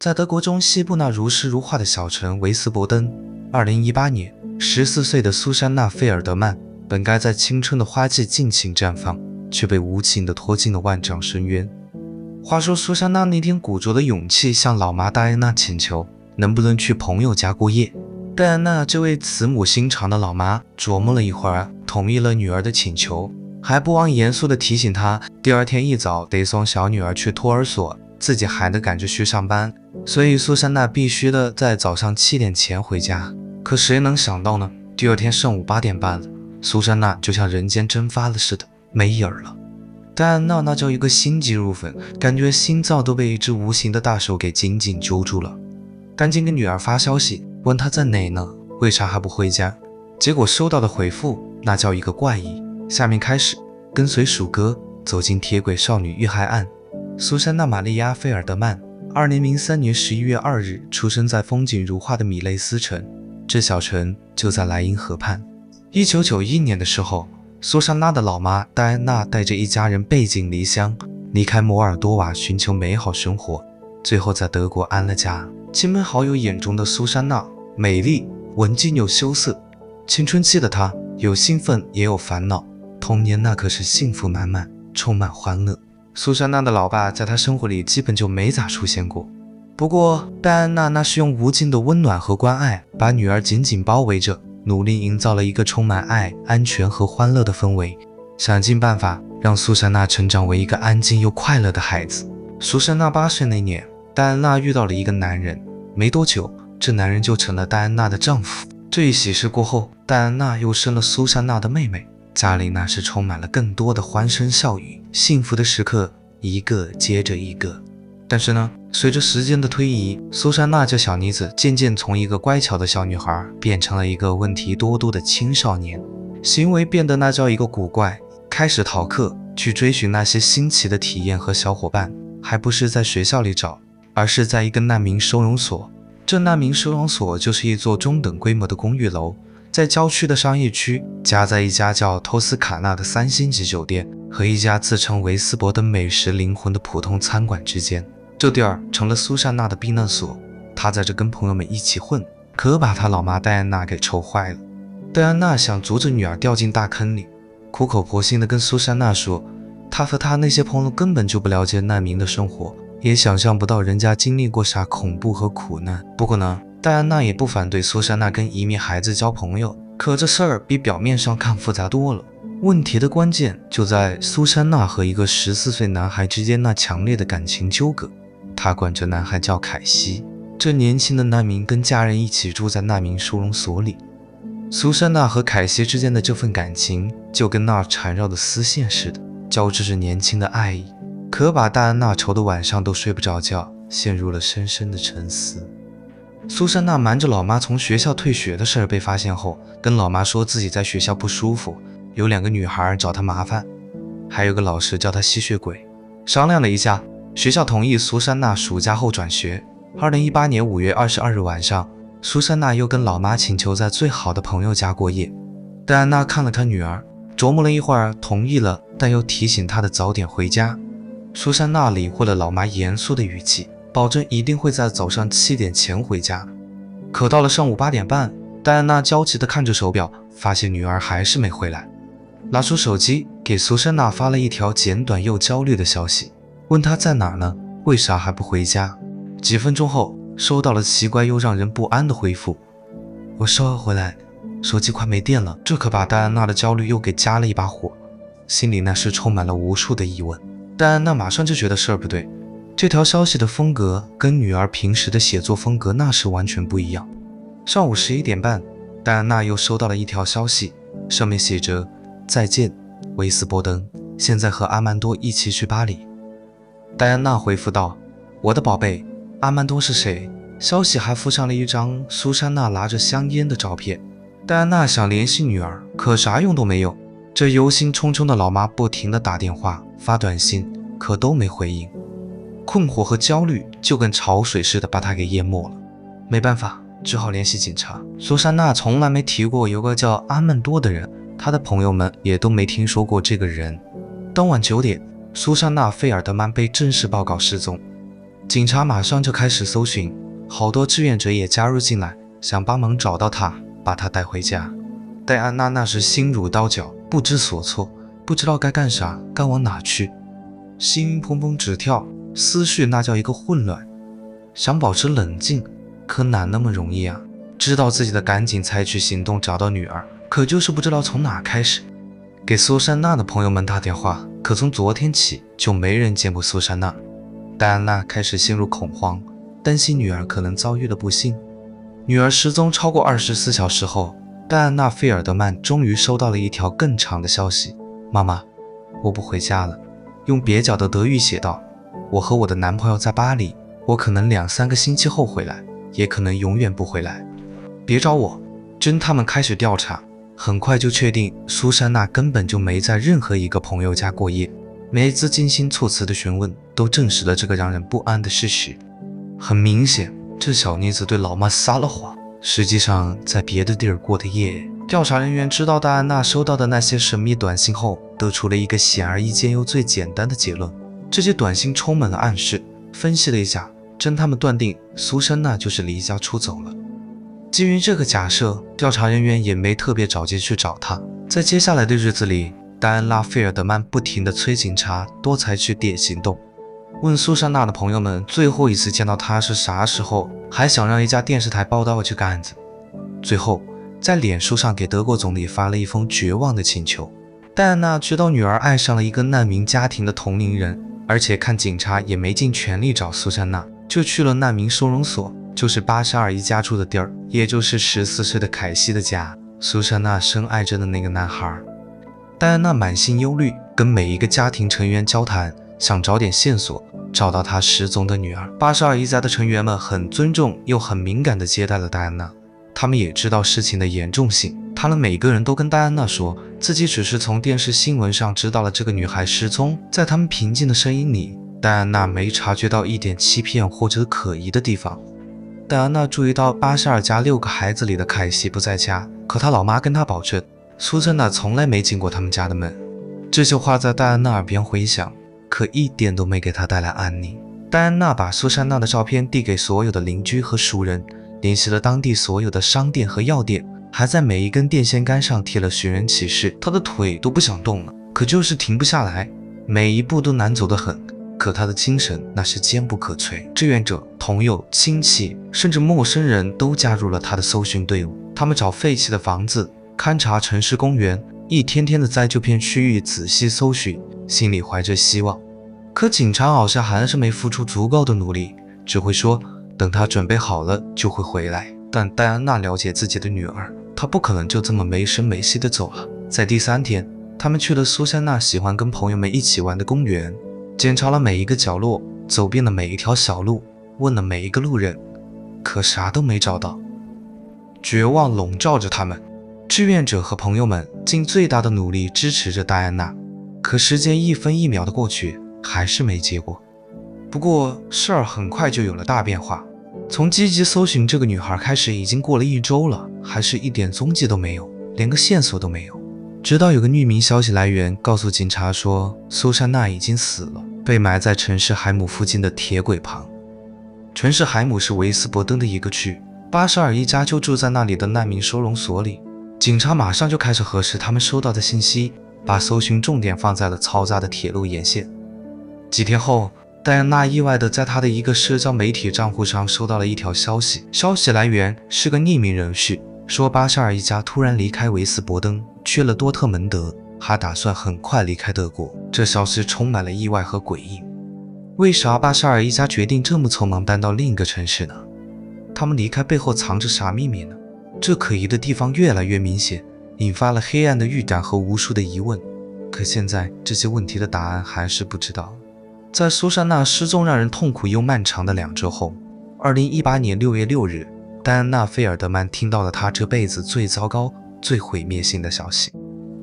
在德国中西部那如诗如画的小城维斯伯登，二零一八年，十四岁的苏珊娜·费尔德曼本该在青春的花季尽情绽放，却被无情地拖进了万丈深渊。话说，苏珊娜那天鼓足了勇气向老妈戴安娜请求，能不能去朋友家过夜。戴安娜这位慈母心肠的老妈琢磨了一会儿，同意了女儿的请求，还不忘严肃地提醒她，第二天一早得送小女儿去托儿所。自己还得赶着去上班，所以苏珊娜必须的在早上七点前回家。可谁能想到呢？第二天上午八点半了，苏珊娜就像人间蒸发了似的，没影儿了。戴安娜那叫一个心急如焚，感觉心脏都被一只无形的大手给紧紧揪住了。赶紧给女儿发消息，问她在哪呢？为啥还不回家？结果收到的回复那叫一个怪异。下面开始跟随鼠哥走进铁轨少女遇害案。苏珊娜·玛丽亚·费尔德曼，二零零三年十一月二日出生在风景如画的米雷斯城，这小城就在莱茵河畔。一九九一年的时候，苏珊娜的老妈戴安娜带着一家人背井离乡，离开摩尔多瓦寻求美好生活，最后在德国安了家。亲朋好友眼中的苏珊娜，美丽、文静又羞涩。青春期的她有兴奋也有烦恼，童年那可是幸福满满，充满欢乐。苏珊娜的老爸在她生活里基本就没咋出现过。不过戴安娜那是用无尽的温暖和关爱把女儿紧紧包围着，努力营造了一个充满爱、安全和欢乐的氛围，想尽办法让苏珊娜成长为一个安静又快乐的孩子。苏珊娜八岁那年，戴安娜遇到了一个男人，没多久，这男人就成了戴安娜的丈夫。这一喜事过后，戴安娜又生了苏珊娜的妹妹。家里那是充满了更多的欢声笑语，幸福的时刻一个接着一个。但是呢，随着时间的推移，苏珊娜这小妮子渐渐从一个乖巧的小女孩变成了一个问题多多的青少年，行为变得那叫一个古怪，开始逃课，去追寻那些新奇的体验和小伙伴，还不是在学校里找，而是在一个难民收容所。这难民收容所就是一座中等规模的公寓楼。在郊区的商业区，夹在一家叫托斯卡纳的三星级酒店和一家自称维斯伯登美食灵魂的普通餐馆之间，这地儿成了苏珊娜的避难所。她在这跟朋友们一起混，可把她老妈戴安娜给愁坏了。戴安娜想阻止女儿掉进大坑里，苦口婆心地跟苏珊娜说，她和她那些朋友根本就不了解难民的生活，也想象不到人家经历过啥恐怖和苦难。不过呢。戴安娜也不反对苏珊娜跟移民孩子交朋友，可这事儿比表面上看复杂多了。问题的关键就在苏珊娜和一个十四岁男孩之间那强烈的感情纠葛。她管这男孩叫凯西。这年轻的难民跟家人一起住在难民收容所里。苏珊娜和凯西之间的这份感情就跟那缠绕的丝线似的，交织着年轻的爱意，可把戴安娜愁得晚上都睡不着觉，陷入了深深的沉思。苏珊娜瞒着老妈从学校退学的事儿被发现后，跟老妈说自己在学校不舒服，有两个女孩找她麻烦，还有个老师叫她吸血鬼。商量了一下，学校同意苏珊娜暑假后转学。二零一八年五月二十二日晚上，苏珊娜又跟老妈请求在最好的朋友家过夜。戴安娜看了看女儿，琢磨了一会儿，同意了，但又提醒她的早点回家。苏珊娜理会了老妈严肃的语气。保证一定会在早上七点前回家。可到了上午八点半，戴安娜焦急地看着手表，发现女儿还是没回来，拿出手机给苏珊娜发了一条简短又焦虑的消息，问她在哪呢？为啥还不回家？几分钟后，收到了奇怪又让人不安的回复：“我稍后回来，手机快没电了。”这可把戴安娜的焦虑又给加了一把火，心里那是充满了无数的疑问。戴安娜马上就觉得事儿不对。这条消息的风格跟女儿平时的写作风格那是完全不一样。上午十一点半，戴安娜又收到了一条消息，上面写着：“再见，维斯伯登，现在和阿曼多一起去巴黎。”戴安娜回复道：“我的宝贝，阿曼多是谁？”消息还附上了一张苏珊娜拿着香烟的照片。戴安娜想联系女儿，可啥用都没有。这忧心忡忡的老妈不停地打电话、发短信，可都没回应。困惑和焦虑就跟潮水似的把他给淹没了，没办法，只好联系警察。苏珊娜从来没提过有个叫阿曼多的人，她的朋友们也都没听说过这个人。当晚九点，苏珊娜·费尔德曼被正式报告失踪。警察马上就开始搜寻，好多志愿者也加入进来，想帮忙找到他，把他带回家。戴安娜那时心如刀绞，不知所措，不知道该干啥，该往哪去，心砰砰直跳，思绪那叫一个混乱。想保持冷静，可哪那么容易啊？知道自己的赶紧采取行动找到女儿，可就是不知道从哪开始。给苏珊娜的朋友们打电话，可从昨天起就没人见过苏珊娜。戴安娜开始陷入恐慌，担心女儿可能遭遇了不幸。女儿失踪超过二十四小时后，戴安娜·费尔德曼终于收到了一条更长的消息：“妈妈，我不回家了。”用蹩脚的德语写道：“我和我的男朋友在巴黎，我可能两三个星期后回来，也可能永远不回来。别找我。”侦探们开始调查，很快就确定苏珊娜根本就没在任何一个朋友家过夜。每次精心措辞的询问都证实了这个让人不安的事实。很明显，这小妮子对老妈撒了谎。实际上，在别的地儿过的夜。调查人员知道戴安娜收到的那些神秘短信后，得出了一个显而易见又最简单的结论：这些短信充满了暗示。分析了一下，侦探们断定苏珊娜就是离家出走了。基于这个假设，调查人员也没特别着急去找她。在接下来的日子里。戴安娜·费尔德曼不停地催警察多采取点行动，问苏珊娜的朋友们最后一次见到她是啥时候，还想让一家电视台报道这个案子。最后，在脸书上给德国总理发了一封绝望的请求。戴安娜知道女儿爱上了一个难民家庭的同龄人，而且看警察也没尽全力找苏珊娜，就去了难民收容所，就是巴沙尔一家住的地儿，也就是十四岁的凯西的家，苏珊娜深爱着的那个男孩。戴安娜满心忧虑，跟每一个家庭成员交谈，想找点线索，找到她失踪的女儿。巴沙尔一家的成员们很尊重又很敏感地接待了戴安娜，他们也知道事情的严重性。他们每个人都跟戴安娜说自己只是从电视新闻上知道了这个女孩失踪。在他们平静的声音里，戴安娜没察觉到一点欺骗或者可疑的地方。戴安娜注意到巴沙尔家六个孩子里的凯西不在家，可她老妈跟她保证。苏珊娜从来没进过他们家的门，这些话在戴安娜耳边回响，可一点都没给她带来安宁。戴安娜把苏珊娜的照片递给所有的邻居和熟人，联系了当地所有的商店和药店，还在每一根电线杆上贴了寻人启事。她的腿都不想动了，可就是停不下来，每一步都难走得很。可她的精神那是坚不可摧。志愿者、朋友、亲戚，甚至陌生人都加入了她的搜寻队伍。他们找废弃的房子。勘察城市公园，一天天的在这片区域仔细搜寻，心里怀着希望。可警察好像还是没付出足够的努力，只会说等他准备好了就会回来。但戴安娜了解自己的女儿，他不可能就这么没声没息的走了。在第三天，他们去了苏珊娜喜欢跟朋友们一起玩的公园，检查了每一个角落，走遍了每一条小路，问了每一个路人，可啥都没找到。绝望笼罩着他们。志愿者和朋友们尽最大的努力支持着戴安娜，可时间一分一秒的过去，还是没结果。不过事儿很快就有了大变化，从积极搜寻这个女孩开始，已经过了一周了，还是一点踪迹都没有，连个线索都没有。直到有个匿名消息来源告诉警察说，苏珊娜已经死了，被埋在城市海姆附近的铁轨旁。城市海姆是维斯伯登的一个区，巴沙尔一家就住在那里的难民收容所里。警察马上就开始核实他们收到的信息，把搜寻重点放在了嘈杂的铁路沿线。几天后，戴安娜意外地在她的一个社交媒体账户上收到了一条消息，消息来源是个匿名人士，说巴沙尔一家突然离开维斯伯登，去了多特蒙德，还打算很快离开德国。这消息充满了意外和诡异。为啥巴沙尔一家决定这么匆忙搬到另一个城市呢？他们离开背后藏着啥秘密呢？这可疑的地方越来越明显，引发了黑暗的预感和无数的疑问。可现在这些问题的答案还是不知道。在苏珊娜失踪让人痛苦又漫长的两周后，二零一八年六月六日，戴安娜·菲尔德曼听到了她这辈子最糟糕、最毁灭性的消息：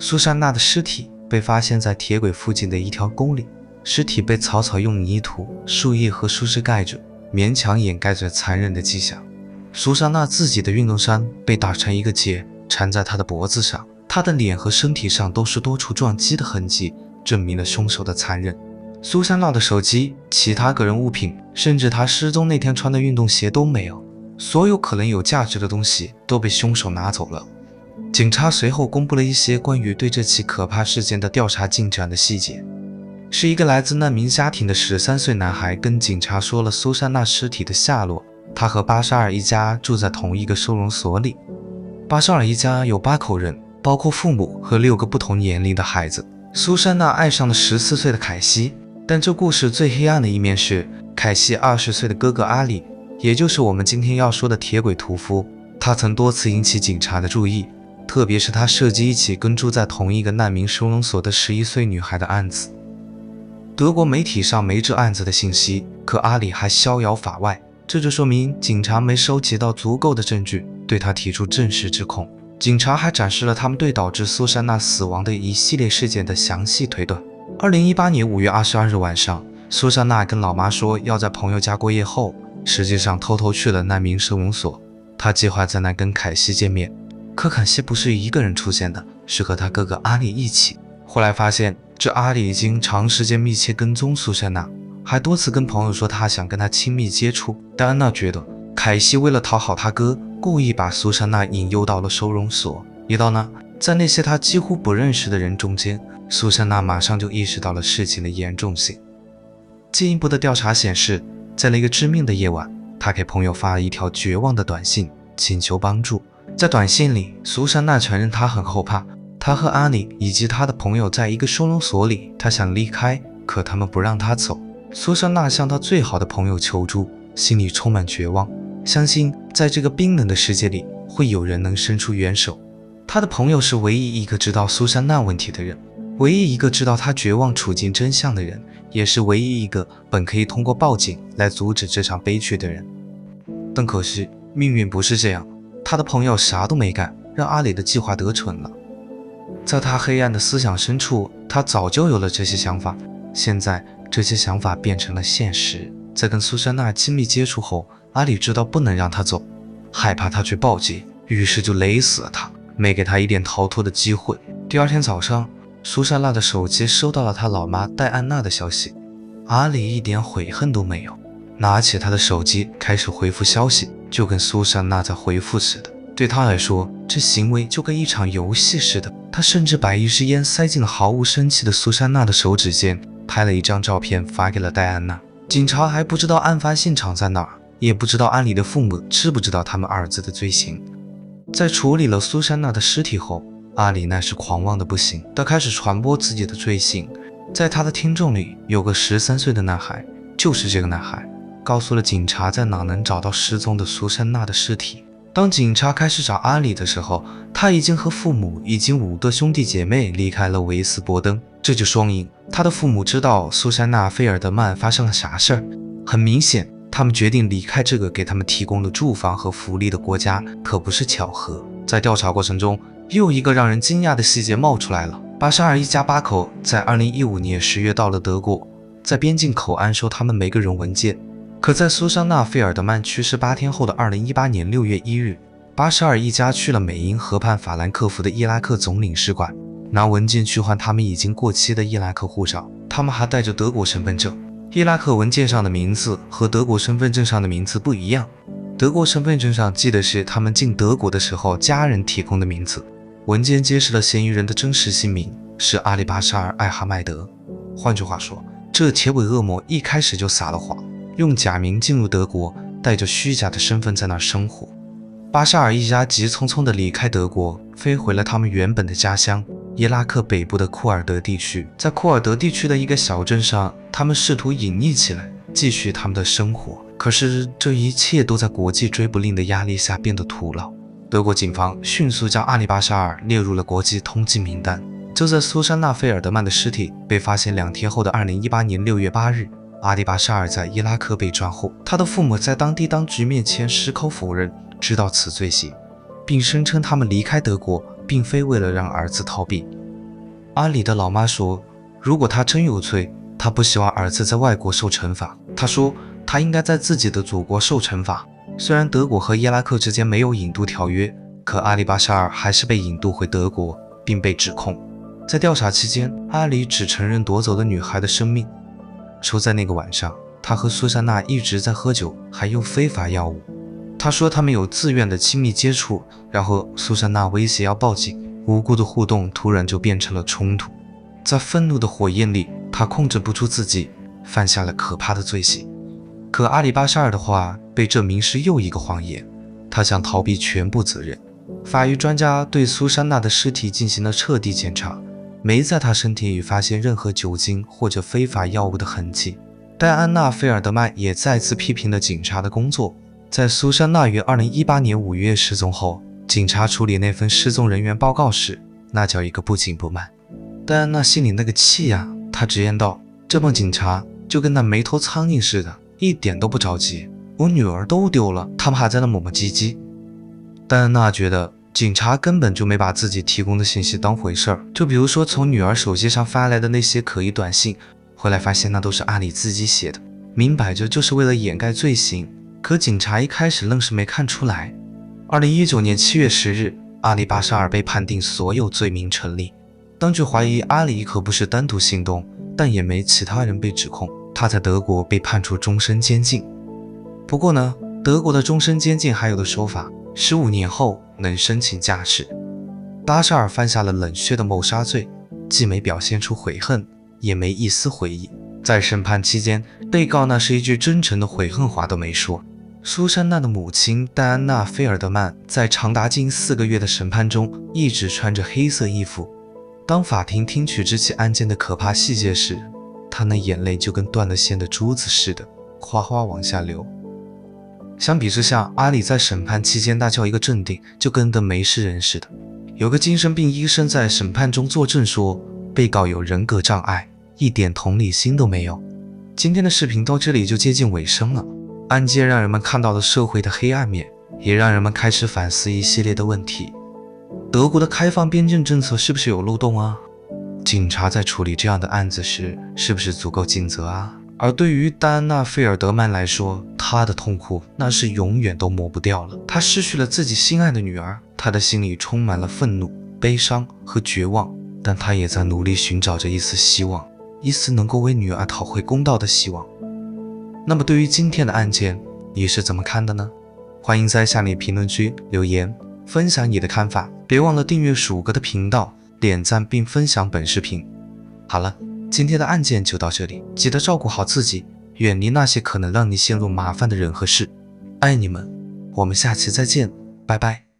苏珊娜的尸体被发现在铁轨附近的一条沟里，尸体被草草用泥土、树叶和树枝盖着，勉强掩盖着残忍的迹象。苏珊娜自己的运动衫被打成一个结，缠在她的脖子上。她的脸和身体上都是多处撞击的痕迹，证明了凶手的残忍。苏珊娜的手机、其他个人物品，甚至她失踪那天穿的运动鞋都没有。所有可能有价值的东西都被凶手拿走了。警察随后公布了一些关于对这起可怕事件的调查进展的细节。是一个来自难民家庭的十三岁男孩跟警察说了苏珊娜尸体的下落。他和巴沙尔一家住在同一个收容所里。巴沙尔一家有八口人，包括父母和六个不同年龄的孩子。苏珊娜爱上了十四岁的凯西，但这故事最黑暗的一面是，凯西二十岁的哥哥阿里，也就是我们今天要说的铁轨屠夫，他曾多次引起警察的注意，特别是他设计一起跟住在同一个难民收容所的十一岁女孩的案子。德国媒体上没这案子的信息，可阿里还逍遥法外。这就说明警察没收集到足够的证据，对他提出正式指控。警察还展示了他们对导致苏珊娜死亡的一系列事件的详细推断。二零一八年五月二十二日晚上，苏珊娜跟老妈说要在朋友家过夜后，实际上偷偷去了难民收容所。她计划在那跟凯西见面，可凯西不是一个人出现的，是和他哥哥阿里一起。后来发现，这阿里已经长时间密切跟踪苏珊娜。还多次跟朋友说他想跟他亲密接触，但安娜觉得凯西为了讨好他哥，故意把苏珊娜引诱到了收容所。一到那，在那些他几乎不认识的人中间，苏珊娜马上就意识到了事情的严重性。进一步的调查显示，在那个致命的夜晚，他给朋友发了一条绝望的短信，请求帮助。在短信里，苏珊娜承认她很后怕，她和阿里以及她的朋友在一个收容所里，她想离开，可他们不让她走。苏珊娜向她最好的朋友求助，心里充满绝望，相信在这个冰冷的世界里会有人能伸出援手。他的朋友是唯一一个知道苏珊娜问题的人，唯一一个知道她绝望处境真相的人，也是唯一一个本可以通过报警来阻止这场悲剧的人。但可惜命运不是这样，他的朋友啥都没干，让阿里的计划得逞了。在他黑暗的思想深处，他早就有了这些想法，现在。这些想法变成了现实。在跟苏珊娜亲密接触后，阿里知道不能让她走，害怕她去报警，于是就勒死了她，没给他一点逃脱的机会。第二天早上，苏珊娜的手机收到了她老妈戴安娜的消息。阿里一点悔恨都没有，拿起她的手机开始回复消息，就跟苏珊娜在回复似的。对他来说，这行为就跟一场游戏似的。他甚至把一支烟塞进了毫无生气的苏珊娜的手指间。拍了一张照片发给了戴安娜。警察还不知道案发现场在哪儿，也不知道安里的父母知不知道他们儿子的罪行。在处理了苏珊娜的尸体后，阿里那是狂妄的不行，他开始传播自己的罪行。在他的听众里有个十三岁的男孩，就是这个男孩告诉了警察在哪能找到失踪的苏珊娜的尸体。当警察开始找阿里的时候，他已经和父母以及五个兄弟姐妹离开了维斯伯登。这就双赢，他的父母知道苏珊娜·菲尔德曼发生了啥事儿。很明显，他们决定离开这个给他们提供了住房和福利的国家，可不是巧合。在调查过程中，又一个让人惊讶的细节冒出来了：巴沙尔一家八口在2015年10月到了德国，在边境口岸收他们每个人文件。可在苏珊娜·菲尔德曼去世八天后的2018年6月1日，巴沙尔一家去了美英河畔法兰克福的伊拉克总领事馆。拿文件去换他们已经过期的伊拉克护照，他们还带着德国身份证。伊拉克文件上的名字和德国身份证上的名字不一样，德国身份证上记的是他们进德国的时候家人提供的名字。文件揭示了嫌疑人的真实姓名是阿里巴沙尔·艾哈迈德。换句话说，这铁轨恶魔一开始就撒了谎，用假名进入德国，带着虚假的身份在那儿生活。巴沙尔一家急匆匆地离开德国，飞回了他们原本的家乡。伊拉克北部的库尔德地区，在库尔德地区的一个小镇上，他们试图隐匿起来，继续他们的生活。可是这一切都在国际追捕令的压力下变得徒劳。德国警方迅速将阿里巴沙尔列入了国际通缉名单。就在苏珊娜·菲尔德曼的尸体被发现两天后的二零一八年六月八日，阿里巴沙尔在伊拉克被抓后，他的父母在当地当局面前矢口否认知道此罪行，并声称他们离开德国。并非为了让儿子逃避。阿里的老妈说：“如果他真有罪，他不希望儿子在外国受惩罚。他说他应该在自己的祖国受惩罚。虽然德国和伊拉克之间没有引渡条约，可阿里巴沙尔还是被引渡回德国，并被指控。在调查期间，阿里只承认夺走了女孩的生命。说在那个晚上，他和苏珊娜一直在喝酒，还用非法药物。他说他们有自愿的亲密接触，然后苏珊娜威胁要报警，无辜的互动突然就变成了冲突。在愤怒的火焰里，他控制不住自己，犯下了可怕的罪行。可阿里巴沙尔的话被证明是又一个谎言，他想逃避全部责任。法医专家对苏珊娜的尸体进行了彻底检查，没在她身体里发现任何酒精或者非法药物的痕迹。戴安娜·菲尔德曼也再次批评了警察的工作。在苏珊娜于2018年5月失踪后，警察处理那份失踪人员报告时，那叫一个不紧不慢。戴安娜心里那个气呀，她直言道：“这帮警察就跟那没头苍蝇似的，一点都不着急。我女儿都丢了，他们还在那磨磨唧唧。”戴安娜觉得警察根本就没把自己提供的信息当回事儿，就比如说从女儿手机上发来的那些可疑短信，回来发现那都是阿里自己写的，明摆着就是为了掩盖罪行。可警察一开始愣是没看出来。二零一九年七月十日，阿里巴沙尔被判定所有罪名成立，当局怀疑阿里可不是单独行动，但也没其他人被指控，他在德国被判处终身监禁。不过呢，德国的终身监禁还有的说法。十五年后能申请假释。巴沙尔犯下了冷血的谋杀罪，既没表现出悔恨，也没一丝悔意。在审判期间，被告那是一句真诚的悔恨话都没说。苏珊娜的母亲戴安娜·菲尔德曼在长达近四个月的审判中一直穿着黑色衣服。当法庭听取这起案件的可怕细节时，她那眼泪就跟断了线的珠子似的，哗哗往下流。相比之下，阿里在审判期间那叫一个镇定，就跟个没事人似的。有个精神病医生在审判中作证说，被告有人格障碍，一点同理心都没有。今天的视频到这里就接近尾声了。案件让人们看到了社会的黑暗面，也让人们开始反思一系列的问题。德国的开放边境政策是不是有漏洞啊？警察在处理这样的案子时，是不是足够尽责啊？而对于戴安娜·费尔德曼来说，她的痛苦那是永远都抹不掉了。她失去了自己心爱的女儿，她的心里充满了愤怒、悲伤和绝望，但她也在努力寻找着一丝希望，一丝能够为女儿讨回公道的希望。那么，对于今天的案件，你是怎么看的呢？欢迎在下面评论区留言，分享你的看法。别忘了订阅鼠哥的频道，点赞并分享本视频。好了。今天的案件就到这里，记得照顾好自己，远离那些可能让你陷入麻烦的人和事。爱你们，我们下期再见，拜拜。